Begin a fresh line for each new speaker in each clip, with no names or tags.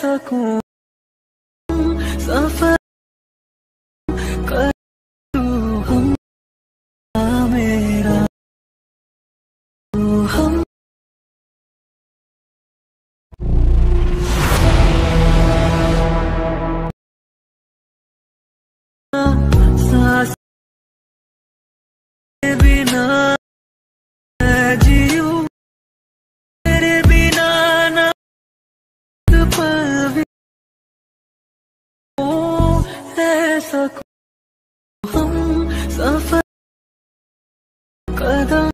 सकूँ। सफ़र 何苦？何分？何等？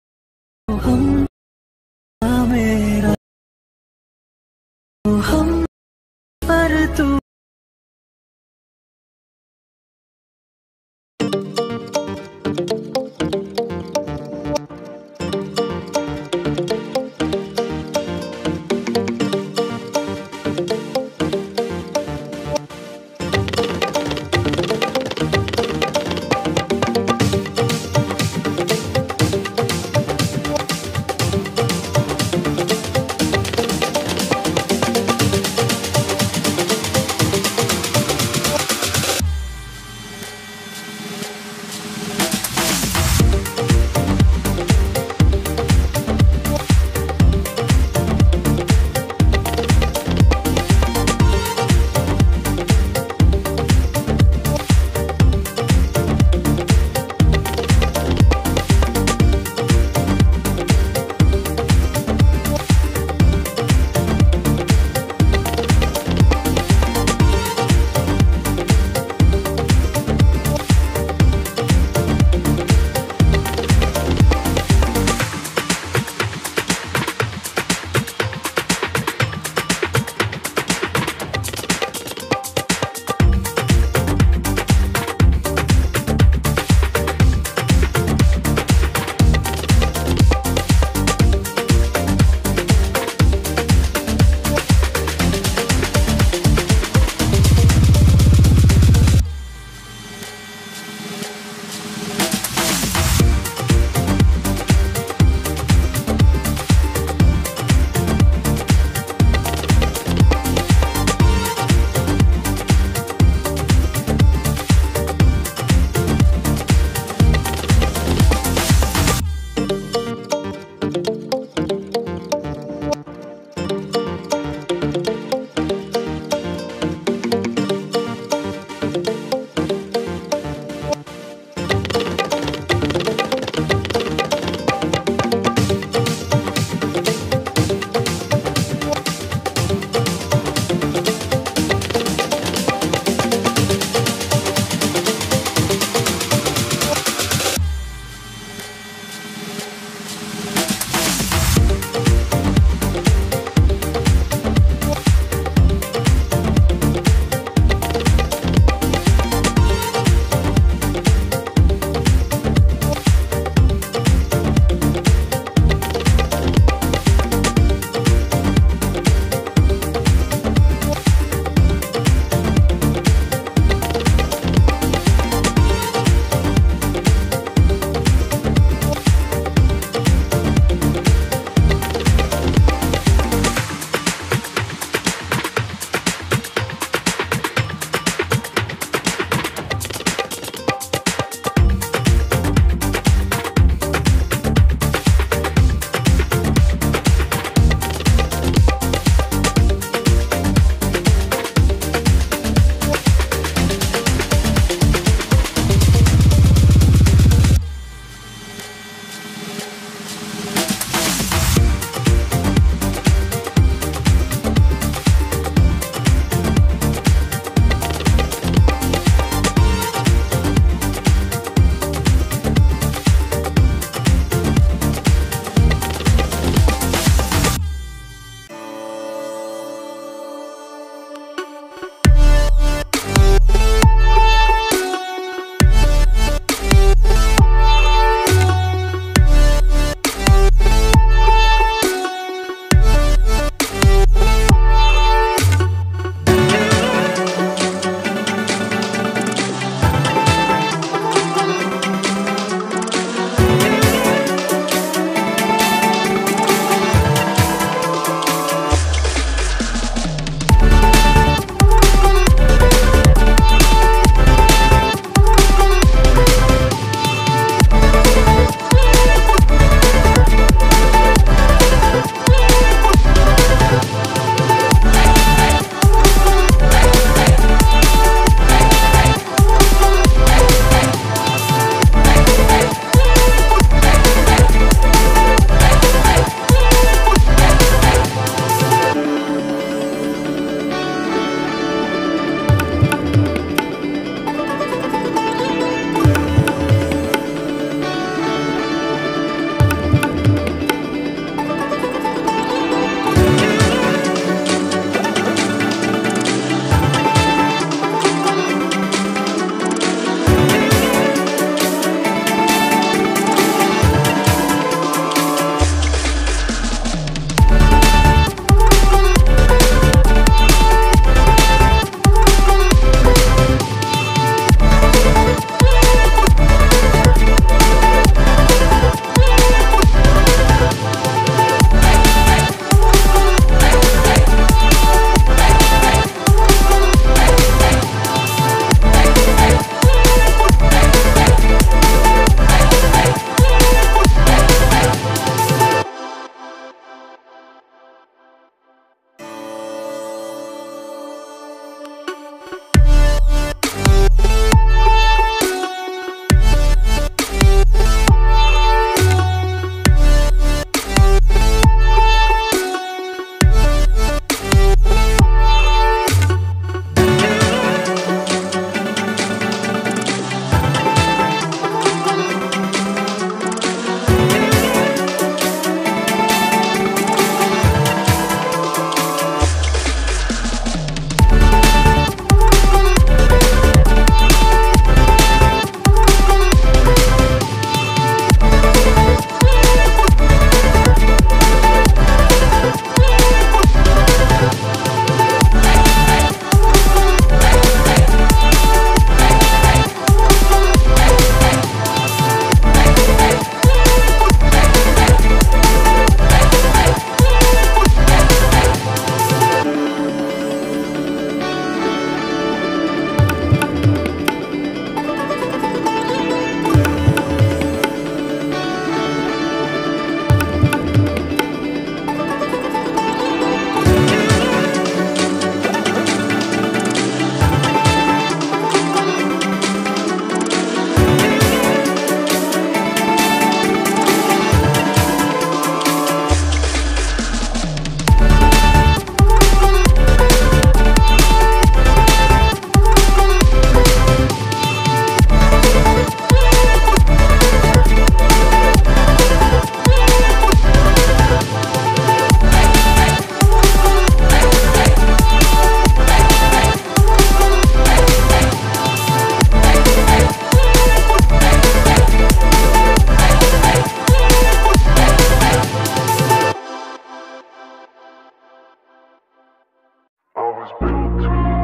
was built to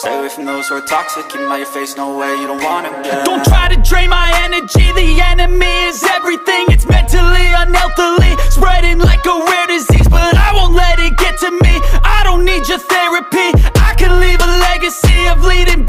Stay away from those who are toxic, keep out your face, no way, you don't want them, yeah.
Don't try to drain my energy, the enemy is everything. It's mentally, unhealthily, spreading like a rare disease But I won't let it get to me, I don't need your therapy. I can leave a legacy of leading